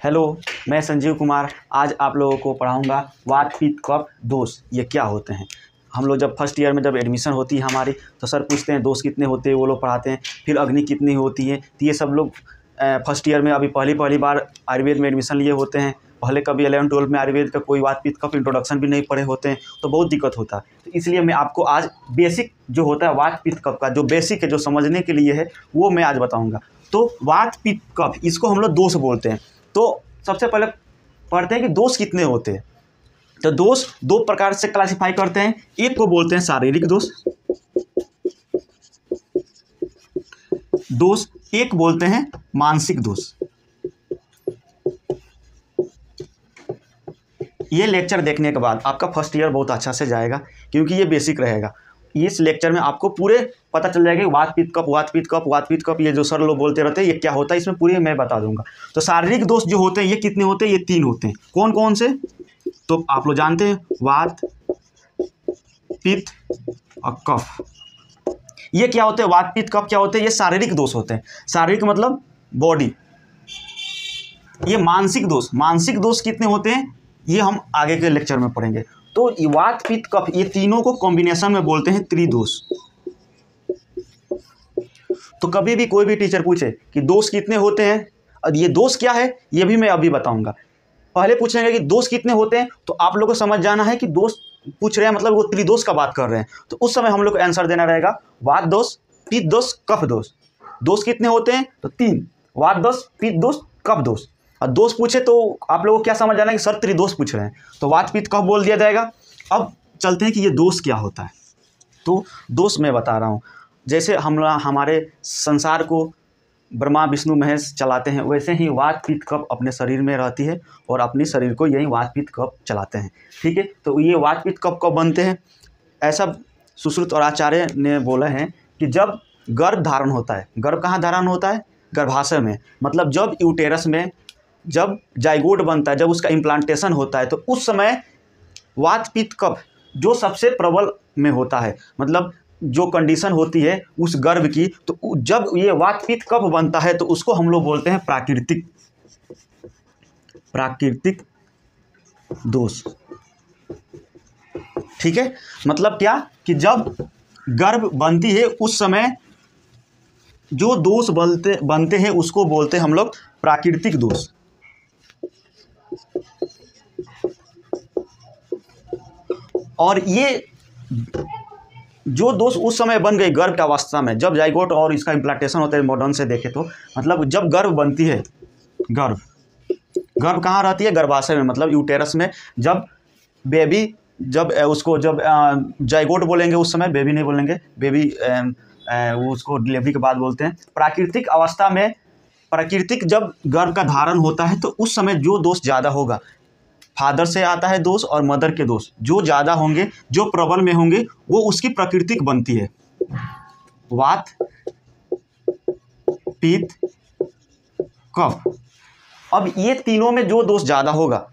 Hello, मैं संजीव कुमार। आज आप लोगों को पढ़ाऊँगा पित्त कफ दोष ये क्या होते हैं? हम लोग जब फ़र्स्ट ईयर में जब एडमिशन होती है हमारी तो सर पूछते हैं, दोस्त कितने होते हैं? वो लोग पढ़ाते हैं। फिर अग्नि कितनी होती है? तो ये सब लोग फ़र्स्ट ईयर में अभी पहली पहली बार आयुर्वेद में एडमिशन लिए होते हैं। पहले कभी अलेवन ट्वेल्व में आयुर्वेद का कोई बात पित्त कफ इंट्रोडक्शन भी नहीं पढ़े होते हैं तो बहुत दिक्कत होता है। तो इसलिए मैं आपको आज बेसिक जो होता है वात पित्त कफ का, जो बेसिक है, जो समझने के लिए है, वो मैं आज बताऊँगा। तो वात पित्त कफ इसको हम लोग दोष बोलते हैं। तो सबसे पहले पढ़ते हैं कि दोष कितने होते हैं। तो दोष दो प्रकार से क्लासिफाई करते हैं। एक को बोलते हैं शारीरिक दोष। दोष एक बोलते हैं मानसिक दोष। ये लेक्चर देखने के बाद आपका फ़र्स्ट ईयर बहुत अच्छा से जाएगा, क्योंकि ये बेसिक रहेगा। इस लेक्चर में आपको पूरे पता चल जाएगा कि वात पित्त कप, वात पित्त कप, वात पित्त कप, ये जो सर लोग बोलते रहते हैं, ये क्या होता है, इसमें पूरे मैं बता दूँगा। तो शारीरिक दोष जो होते हैं, ये कितने होते हैं, ये तीन होते हैं। कौन कौन से? तो आप लोग जानते हैं, वात पित्त और कफ। ये क्या होते हैं, वात पित्त कफ क्या होते हैं, ये शारीरिक दोष होते हैं। शारीरिक मतलब बॉडी ये मानसिक दोष। मानसिक दोष कितने होते हैं, ये हम आगे के लेक्चर में पढ़ेंगे। तो वात पित्त कफ, ये तीनों को कॉम्बिनेशन में बोलते हैं त्रिदोष। तो कभी भी कोई भी टीचर पूछे कि दोष कितने होते हैं, और ये दोष क्या है, ये भी मैं अभी बताऊँगा। पहले पूछेंगे कि दोष कितने होते हैं तो आप लोग को समझ जाना है कि दोष पूछ रहे हैं मतलब वो त्रिदोष का बात कर रहे हैं। तो उस समय हम लोग को आंसर देना रहेगा, वात दोष, पित्त दोष, कफ दोष। दोष कितने होते हैं तो तीन। वात दोष, पित्त दोष, कफ दोष। और दोष पूछे तो आप लोगों को क्या समझ है कि सर त्रिदोष पूछ रहे हैं। तो वात कब बोल दिया जाएगा? अब चलते हैं कि ये दोष क्या होता है। तो दोष मैं बता रहा हूँ, जैसे हम हमारे संसार को ब्रह्मा, विष्णु, महेश चलाते हैं, वैसे ही वात कप अपने शरीर में रहती है और अपने शरीर को यही वात कप चलाते हैं। ठीक है? तो ये वात पित्त कप कब बनते हैं? ऐसा सुश्रुत और आचार्य ने बोला है कि जब गर्भ धारण होता है, गर्भ कहाँ धारण होता है? गर्भाशय में मतलब जब यूटेरस में जब जाइगोड बनता है, जब उसका इम्प्लांटेशन होता है तो उस समय वात पित्त कफ जो सबसे प्रबल में होता है मतलब जो कंडीशन होती है उस गर्भ की तो जब ये वात पित्त कफ बनता है तो उसको हम लोग बोलते हैं प्राकृतिक प्राकृतिक दोष। ठीक है? मतलब क्या? कि जब गर्भ बनती है, उस समय जो दोष बनते बनते हैं, उसको बोलते हैं हम लोग प्राकृतिक दोष। और ये जो दोष उस समय बन गई गर्भ अवस्था में, जब जाइगोट और इसका इम्प्लांटेशन होता है मॉडर्न से देखे तो मतलब जब गर्भ बनती है, गर्भ गर्भ कहाँ रहती है? गर्भाशय में मतलब यूटेरस में, जब बेबी जब उसको जब जाइगोट बोलेंगे उस समय बेबी नहीं बोलेंगे बेबी उसको डिलीवरी के बाद बोलते हैं। प्राकृतिक अवस्था में प्राकृतिक जब गर्भ का धारण होता है तो उस समय जो दोष ज़्यादा होगा, फादर से आता है दोष और मदर के दोष, जो ज़्यादा होंगे, जो प्रबल में होंगे, वो उसकी प्रकृतिक बनती है। वात, पीत, कफ। अब ये तीनों में जो दोष ज़्यादा होगा,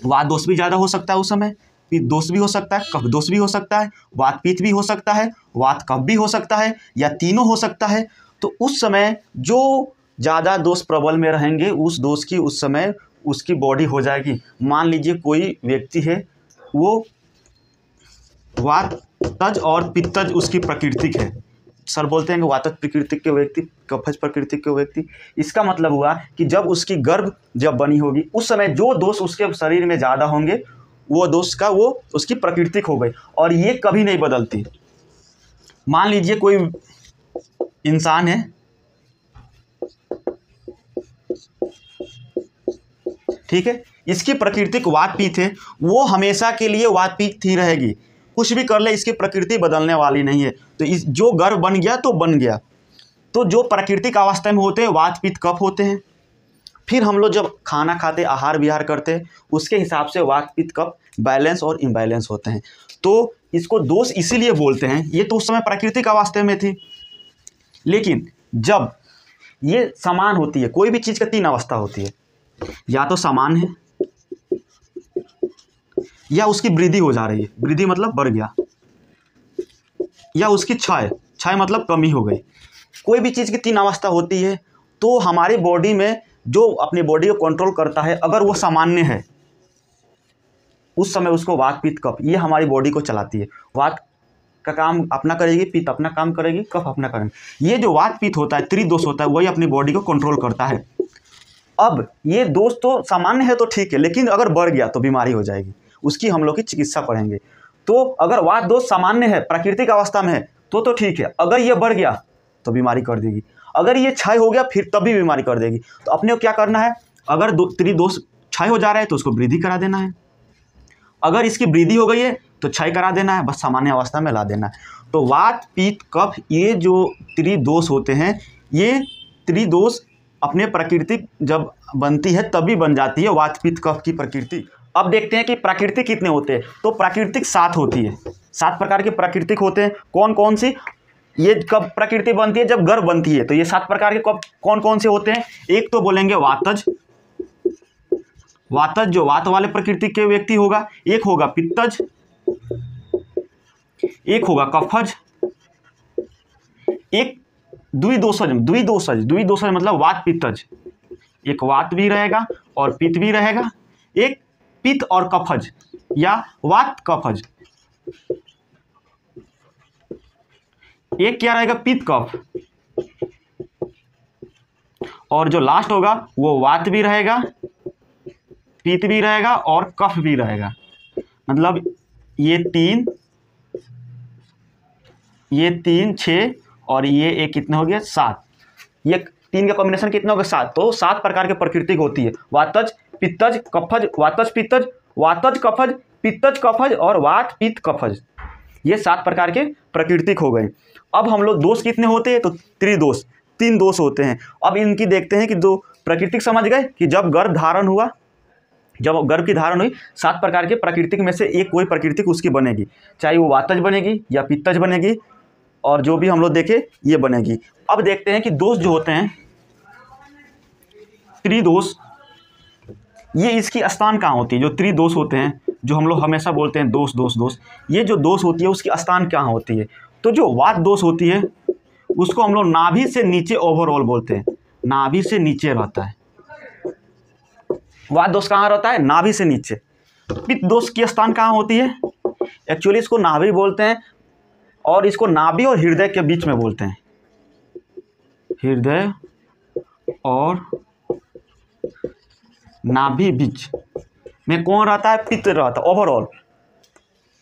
वात दोष भी ज़्यादा हो सकता है उस समय पित्त दोष भी हो सकता है, कफ दोष भी हो सकता है, वात, पीत भी हो सकता है, वात, कफ भी हो सकता है, या तीनों हो सकता है तो उस समय जो ज़्यादा दोष प्रबल में रहेंगे, उस दोष की उस समय उसकी बॉडी हो जाएगी। मान लीजिए कोई व्यक्ति है, वो वातज और पित्तज उसकी प्रकृतिक है। सर बोलते हैं कि वातज प्रकृतिक के व्यक्ति, कफज प्रकृतिक के व्यक्ति। इसका मतलब हुआ कि जब उसकी गर्भ जब बनी होगी, उस समय जो दोष उसके शरीर में ज़्यादा होंगे, वो दोष का वो उसकी प्रकृतिक हो गई और ये कभी नहीं बदलती। मान लीजिए कोई इंसान है ठीक है? इसकी प्रकृतिक वातपीत है, वो हमेशा के लिए वातपीत ही रहेगी। कुछ भी कर ले, इसकी प्रकृति बदलने वाली नहीं है। तो इस, जो गर्भ बन गया तो बन गया। तो जो प्राकृतिक अवस्था में होते हैं, वातपीत कफ होते हैं? फिर हम लोग जब खाना खाते, आहार विहार करते हैं उसके हिसाब से वातपीत कफ बैलेंस और इम्बैलेंस होते हैं। तो इसको दोष इसीलिए बोलते हैं, ये तो उस समय प्राकृतिक अवस्था में थी। लेकिन जब ये समान होती है, कोई भी चीज़ का तीन अवस्था होती है या तो समान है, या उसकी वृद्धि हो जा रही है। वृद्धि मतलब बढ़ गया। या उसकी क्षय क्षय मतलब कमी हो गई। कोई भी चीज़ की तीन अवस्था होती है तो हमारे बॉडी में जो अपनी बॉडी को कंट्रोल करता है, अगर वो सामान्य है, उस समय उसको वात पित्त कफ, ये हमारी बॉडी को चलाती है। वात का काम अपना करेगी पित्त अपना काम करेगी, कफ अपना करेगी। ये जो वात पित्त होता है, त्रिदोष होता है, वही अपनी बॉडी को कंट्रोल करता है। अब ये दोष तो सामान्य है तो ठीक है, लेकिन अगर बढ़ गया तो बीमारी हो जाएगी। उसकी हम लोग की चिकित्सा पढ़ेंगे। तो अगर वात दोष सामान्य है, प्राकृतिक अवस्था में है तो तो ठीक है। अगर ये बढ़ गया तो बीमारी कर देगी। अगर ये क्षय हो गया, फिर तब भी बीमारी कर देगी। तो अपने को क्या करना है? अगर दो, त्रिदोष क्षय हो जा रहा है तो उसको वृद्धि करा देना है। अगर इसकी वृद्धि हो गई है तो क्षय करा देना है, बस सामान्य अवस्था में ला देना है। तो वात, पीत, कफ, ये जो त्रिदोष होते हैं, ये त्रिदोष अपने प्रकृति जब बनती है, तभी बन जाती है वात पीत कफ की प्रकृति। अब देखते हैं कि प्राकृतिक कितने होते हैं। तो प्राकृतिक सात होती है। सात प्रकार के प्राकृतिक होते हैं। कौन कौन सी? ये कब प्रकृति बनती है, जब गर्भ बनती है। तो ये सात प्रकार के कब कौन कौन से होते हैं? एक तो बोलेंगे वातज। वातज जो वात वाले प्रकृति के व्यक्ति होगा, एक होगा पित्तज, एक होगा कफज, एक द्विदोषज द्विदोषज द्विदोषज मतलब वात पित्तज। एक वात भी रहेगा और पित्त भी रहेगा, एक पित्त और कफज, या वात कफज। एक क्या रहेगा? पित्त कफ। और जो लास्ट होगा, वो वात भी रहेगा, पित्त भी रहेगा और कफ भी रहेगा। मतलब ये तीन ये तीन छ और ये एक कितने हो गया सात। ये तीन का कॉम्बिनेशन कितना होगा सात। तो सात प्रकार के प्रकृति होती है। वातज, पित्तज, कफज, वातज, पित्तज, वातज, कफज, पित्तज, कफज और वात, पित्त, कफज। ये सात प्रकार के प्रकृतिक हो गए। अब हम लोग दोष कितने होते हैं? तो त्रिदोष। तीन दोष होते हैं। अब इनकी देखते हैं कि दो प्रकृतिक समझ गए कि जब गर्भ धारण हुआ, जब गर्भ की धारण हुई, सात प्रकार के प्राकृतिक में से एक कोई प्राकृतिक उसकी बनेगी। चाहे वो वातज बनेगी या पित्तज बनेगी और जो भी हम लोग देखे, ये बनेगी। अब देखते हैं कि दोष जो होते हैं, त्रिदोष, ये इसकी स्थान कहाँ होती है? जो त्रिदोष होते हैं, जो हम लोग हमेशा बोलते हैं दोष दोष दोष, ये जो दोष होती है, उसकी स्थान कहाँ होती है? तो जो वात दोष होती है, उसको हम लोग नाभि से नीचे ओवरऑल बोलते हैं। नाभि से नीचे रहता है। वात दोष कहाँ रहता है? नाभि से नीचे। पित्त दोष की स्थान कहाँ होती है? एक्चुअली इसको नाभि बोलते हैं और इसको नाभि और हृदय के बीच में बोलते हैं। हृदय और नाभि बीच में कौन रहता है? पित्त रहता है। ओवरऑल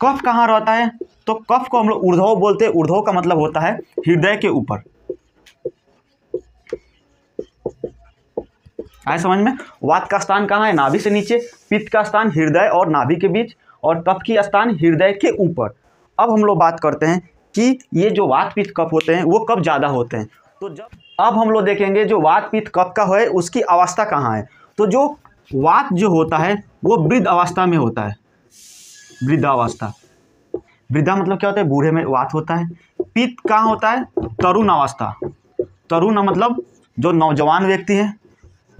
कफ कहाँ रहता है? तो कफ को हम लोग ऊर्धव बोलते हैं। ऊर्धव का मतलब होता है हृदय के ऊपर। आए समझ में? वात का स्थान कहाँ है? नाभि से नीचे। पित्त का स्थान हृदय और नाभि के बीच और कफ की स्थान हृदय के ऊपर। अब हम लोग बात करते हैं कि ये जो वात पित्त कफ होते हैं, वो कब ज़्यादा होते हैं। तो जब, अब हम लोग देखेंगे जो वात पित्त कफ का है, उसकी अवस्था कहाँ है। तो जो वात जो होता है, वो वृद्ध अवस्था में होता है। वृद्धावस्था वृद्धा मतलब क्या होता है? बूढ़े में वात होता है। पित्त कहाँ होता है? तरुण अवस्था। तरुण मतलब जो नौजवान व्यक्ति है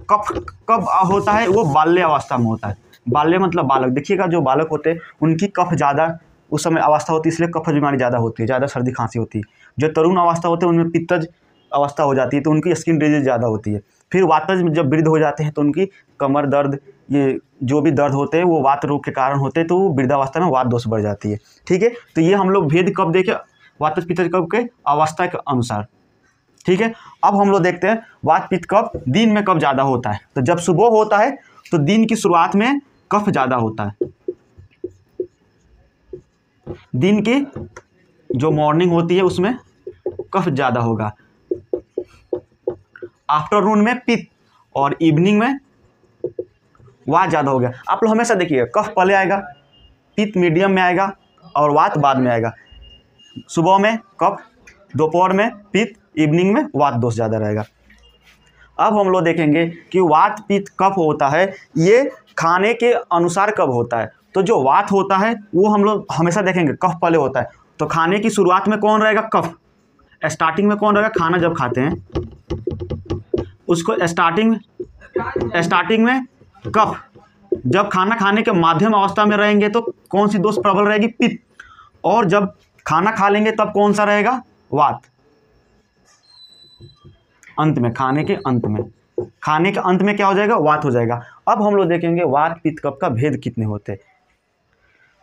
कब कब होता है, वो बाल्य अवस्था में होता है। बाल्य मतलब बालक। देखिएगा, जो बालक होते हैं, उनकी कफ ज़्यादा उस समय अवस्था होती है, इसलिए कफ बीमारी ज़्यादा होती है, ज़्यादा सर्दी खांसी होती है। जो तरुण अवस्था होते हैं, उनमें पित्तज अवस्था हो जाती है तो उनकी स्किन डिज़ीज़ ज़्यादा होती है। फिर वातज जब वृद्ध हो जाते हैं तो उनकी कमर दर्द, ये जो भी दर्द होते हैं, वो वात रोग के कारण होते हैं तो वृद्धावस्था में वात दोष बढ़ जाती है। ठीक है? तो ये हम लोग भेद कब देखें? वातज पित्तज कब के? अवस्था के अनुसार। ठीक है? अब हम लोग देखते हैं, वात पित्त कब? दिन में कब ज़्यादा होता है? तो जब सुबह होता है तो दिन की शुरुआत में कफ ज़्यादा होता है। दिन की जो मॉर्निंग होती है, उसमें कफ ज़्यादा होगा। आफ्टरनून में पित्त और इवनिंग में वात ज़्यादा हो गया। आप लोग हमेशा देखिए, कफ पहले आएगा, पित मीडियम में आएगा और वात बाद में आएगा। सुबह में कफ, दोपहर में पित्त इवनिंग में वात दोष ज़्यादा रहेगा। अब हम लोग देखेंगे कि वात पित्त कब होता है, ये खाने के अनुसार कब होता है। तो जो वात होता है, वो हम लोग हमेशा देखेंगे, कफ पहले होता है। तो खाने की शुरुआत में कौन रहेगा? कफ। स्टार्टिंग में कौन रहेगा? खाना जब खाते हैं, उसको स्टार्टिंग स्टार्टिंग में कफ। जब खाना खाने के माध्यम अवस्था में रहेंगे तो कौन सी दोष प्रबल रहेगी? पित्त। और जब खाना खा लेंगे, तब कौन सा रहेगा? वात। अंत में, खाने के अंत में। खाने के अंत में क्या हो जाएगा? वात हो जाएगा। अब हम लोग देखेंगे वात पित्त कफ का भेद कितने होते हैं।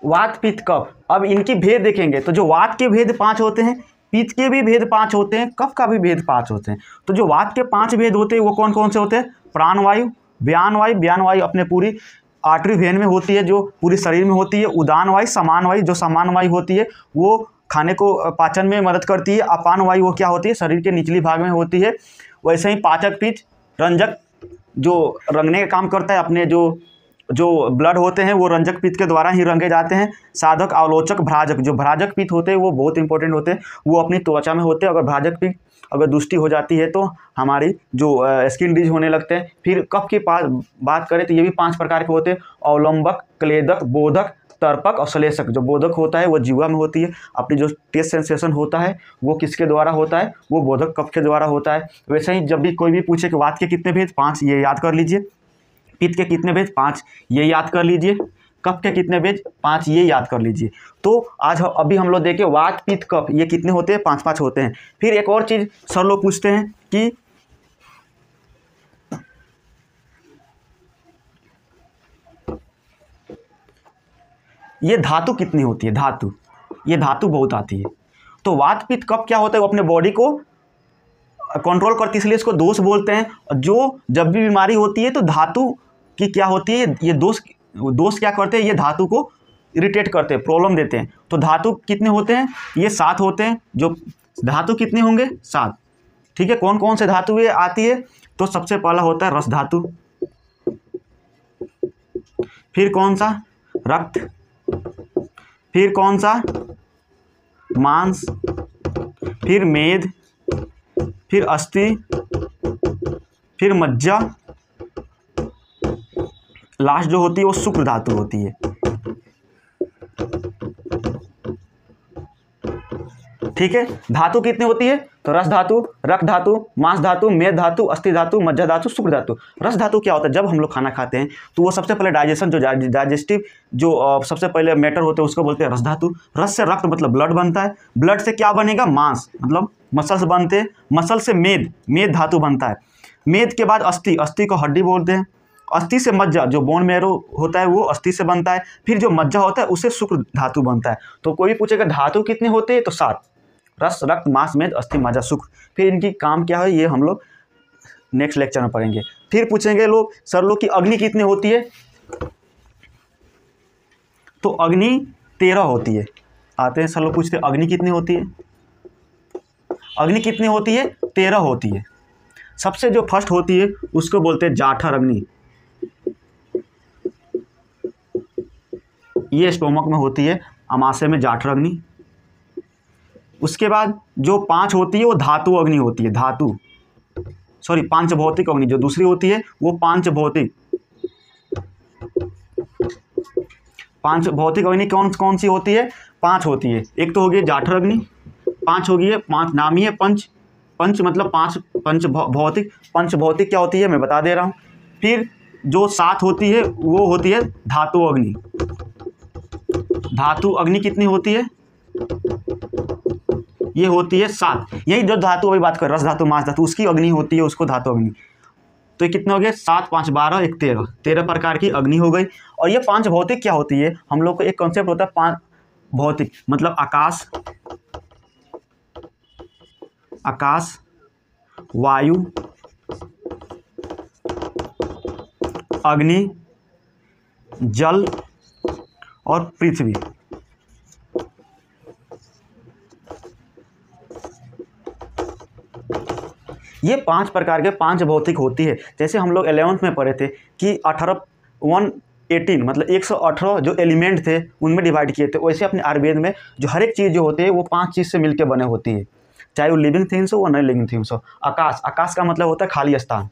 वात पित्त कफ, अब इनकी भेद देखेंगे। तो जो वात के भेद पाँच होते हैं, पित्त के भी भेद पाँच होते हैं, कफ का भी भेद पाँच होते हैं। तो जो वात के पाँच भेद होते हैं, वो कौन कौन से होते हैं? प्राणवायु बयान वायु बयान वायु अपने पूरी आर्टरी वेन में होती है, जो पूरी शरीर में होती है। उदान वायु समान वायु जो समान वायु होती है, वो खाने को पाचन में मदद करती है। अपान वायु वो क्या होती है? शरीर के निचली भाग में होती है। वैसे ही पाचक पीठ, रंजक जो रंगने का काम करता है, अपने जो जो ब्लड होते हैं, वो रंजक पित्त के द्वारा ही रंगे जाते हैं। साधक अवलोचक भ्राजक, जो भ्राजक पित्त होते हैं, वो बहुत इंपॉर्टेंट होते हैं। वो अपनी त्वचा में होते हैं। अगर भ्राजक पित्त अगर दुष्टि हो जाती है तो हमारी जो स्किन डिज होने लगते हैं। फिर कफ की बात करें तो ये भी पाँच प्रकार के होते हैं। अवलंबक, क्लेदक, बोधक तर्पक और श्लेषक। जो बोधक होता है, वो जीवा में होती है। अपनी जो टेस्ट सेंसेशन होता है, वो किसके द्वारा होता है? वो बोधक कफ के द्वारा होता है। वैसे ही जब भी कोई भी पूछे कि वात के कितने भेद, पाँच ये याद कर लीजिए। पित्त के कितने भेद, पाँच ये याद कर लीजिए। कफ के कितने भेज पाँच ये याद कर लीजिए। तो आज अभी हम लोग देखें, वात, पित्त, कफ, ये कितने होते हैं? पाँच पाँच होते हैं। फिर एक और चीज़ सर लोग पूछते हैं कि ये धातु कितनी होती है? धातु। ये धातु बहुत आती है। तो वात पित्त कफ क्या होता है? वो अपने बॉडी को कंट्रोल करती है, इसलिए इसको दोष बोलते हैं। जो जब भी बीमारी होती है तो धातु की क्या होती है? ये दोष दोष क्या करते हैं? ये धातु को इरिटेट करते हैं प्रॉब्लम देते हैं। तो धातु कितने होते हैं? ये सात होते हैं। जो धातु कितने होंगे? सात। ठीक है कौन कौन से धातु ये आती है? तो सबसे पहला होता है रस धातु। फिर कौन सा? रक्त। फिर कौन सा? मांस। फिर मेद। फिर अस्थि। फिर मज्जा। लास्ट जो होती है, वो शुक्र धातु होती है। ठीक है? धातु कितनी होती है? तो रस धातु, रक्त धातु, मांस धातु, मेद धातु अस्थि धातु, मज्जा धातु, शुक्र धातु। रस धातु क्या होता है? जब हम लोग खाना खाते हैं तो वो सबसे पहले डाइजेशन जो डाइजेस्टिव जो सबसे पहले मैटर होते हैं, उसको बोलते हैं रस धातु। रस से रक्त मतलब ब्लड बनता है। ब्लड से क्या बनेगा? मांस। मतलब मसल्स बनते हैं। मसल से मेद। मेद धातु बनता है। मेद के बाद अस्थि अस्थि को हड्डी बोलते हैं। अस्थि से मज्जा। जो बोन मेरो होता है, वो अस्थि से बनता है। फिर जो मज्जा होता है उससे शुक्र धातु बनता है। तो कोई भी पूछेगा, धातु कितने होते हैं? तो सात। रस, रक्त, मांस, मेद, अस्थि मज्जा शुक्र फिर इनकी काम क्या है, ये हम लोग नेक्स्ट लेक्चर में पढ़ेंगे। फिर पूछेंगे लोग, सर लोग की अग्नि कितनी होती है? तो अग्नि तेरह होती है। आते हैं, सर लोग पूछते अग्नि कितनी होती है? अग्नि कितनी होती है? तेरह होती है। सबसे जो फ़र्स्ट होती है, उसको बोलते हैं जाठर अग्नि। ये स्टोमक में होती है, अमाशय में जाठर अग्नि। उसके बाद जो पाँच होती है, वो धातु अग्नि होती है, धातु। सॉरी पाँच भौतिक अग्नि, जो दूसरी होती है, वो पाँच भौतिक। पाँच भौतिक अग्नि कौन कौन सी होती है? पाँच होती है। एक तो होगी जाठर अग्नि, पाँच होगी है, पाँच नामी है, पंच। पंच मतलब पाँच, पंच भौतिक। पंच भौतिक क्या होती है, मैं बता दे रहा हूँ। फिर जो सात होती है, वो होती है धातु अग्नि। धातु अग्नि कितनी होती है? ये होती है सात। यही जो धातु अभी बात कर, रस धातु, मास धातु, उसकी अग्नि होती है, उसको धातु अग्नि। तो ये कितने हो गए? सात, पाँच, बारह, एक, तेरह। तेरह प्रकार की अग्नि हो गई। और ये पाँच भौतिक क्या होती है? हम लोग को एक कॉन्सेप्ट होता है पाँच भौतिक मतलब आकाश आकाश, वायु, अग्नि, जल और पृथ्वी। ये पाँच प्रकार के पाँच भौतिक होती है। जैसे हम लोग एलेवंथ में पढ़े थे कि अठारह वन एटीन मतलब एक सौ अठारह जो एलिमेंट थे, उनमें डिवाइड किए थे। वैसे अपने आयुर्वेद में जो हर एक चीज़ जो होती है, वो पाँच चीज़ से मिलकर बने होती है। चाहे वो लिविंग थिंग्स हो, वो नॉन लिविंग थिंग्स हो। आकाश आकाश का मतलब होता है खाली स्थान।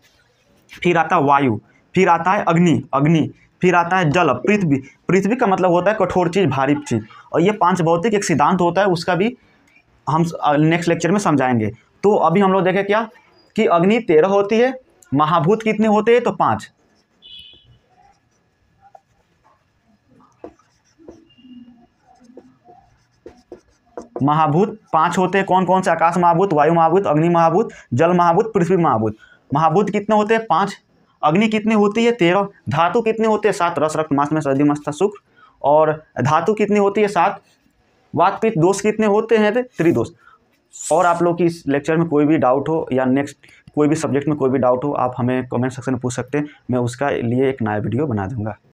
फिर आता है वायु, फिर आता है अग्नि अग्नि, फिर आता है जल, पृथ्वी। पृथ्वी का मतलब होता है कठोर चीज़, भारी चीज़। और ये पाँच भौतिक एक सिद्धांत होता है, उसका भी हम नेक्स्ट लेक्चर में समझाएँगे। तो अभी हम लोग देखें क्या? कि अग्नि तेरह होती है, महाभूत कितने होते हैं? तो पाँच। महाभूत पाँच होते हैं। कौन कौन से? आकाश महाभूत, वायु महाभूत, अग्नि महाभूत, जल महाभूत, पृथ्वी महाभूत। महाभूत कितने होते हैं? पाँच। अग्नि कितनी होती है? तेरह। धातु कितने होते हैं? सात। रस, रक्त, मास में सर्दी मस्ता सुख। और धातु कितनी होती है? सात। वात पित्त दोष कितने होते हैं? त्रिदोष। और आप लोग की इस लेक्चर में कोई भी डाउट हो या नेक्स्ट कोई भी सब्जेक्ट में कोई भी डाउट हो, आप हमें कमेंट सेक्शन में पूछ सकते हैं। मैं उसका लिए एक नया वीडियो बना दूँगा।